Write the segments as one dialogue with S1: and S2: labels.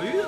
S1: 余裕？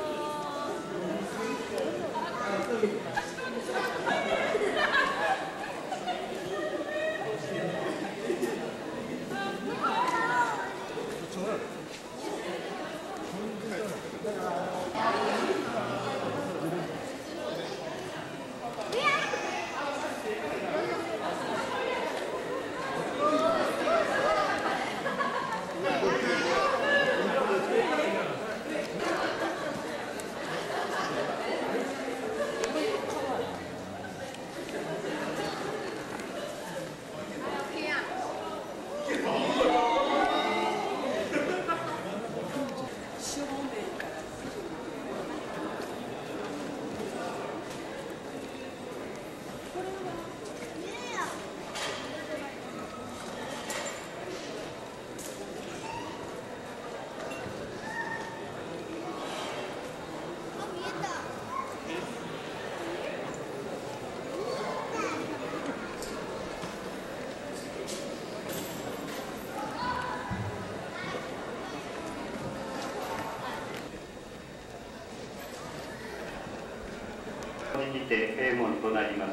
S1: 5時にて閉門となります。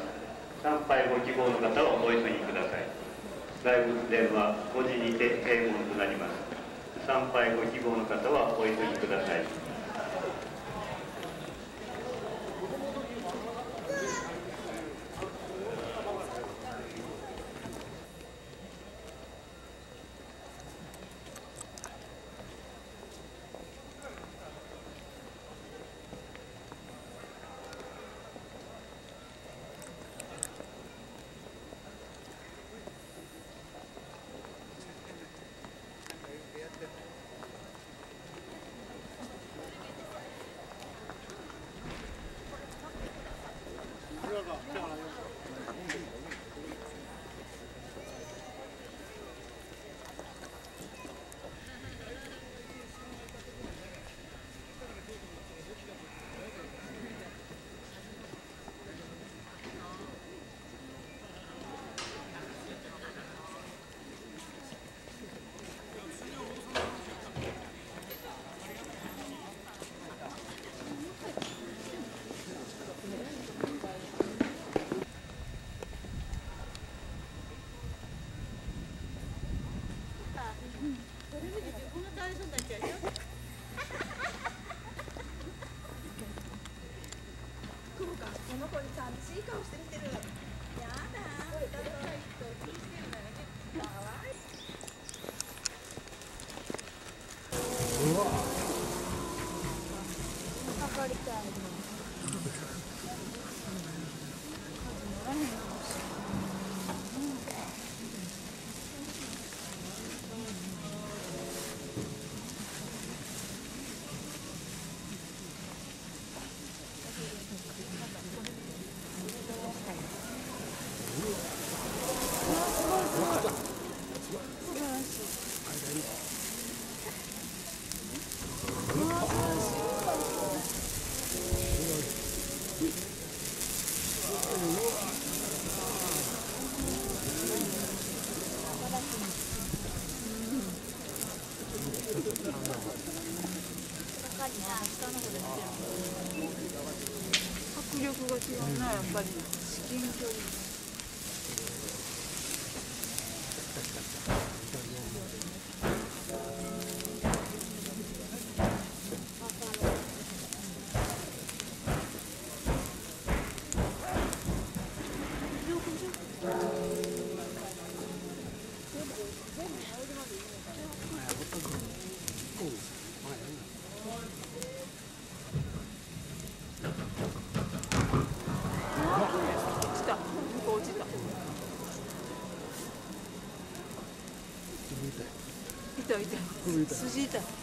S1: 参拝ご希望の方はお急ぎください。大仏殿は5時にて閉門となります。参拝ご希望の方はお急ぎください。
S2: この子に寂しい顔して見てる。
S3: 迫力が違うなやっぱり至近距離落ちた向こう落ちたいたいた筋い。た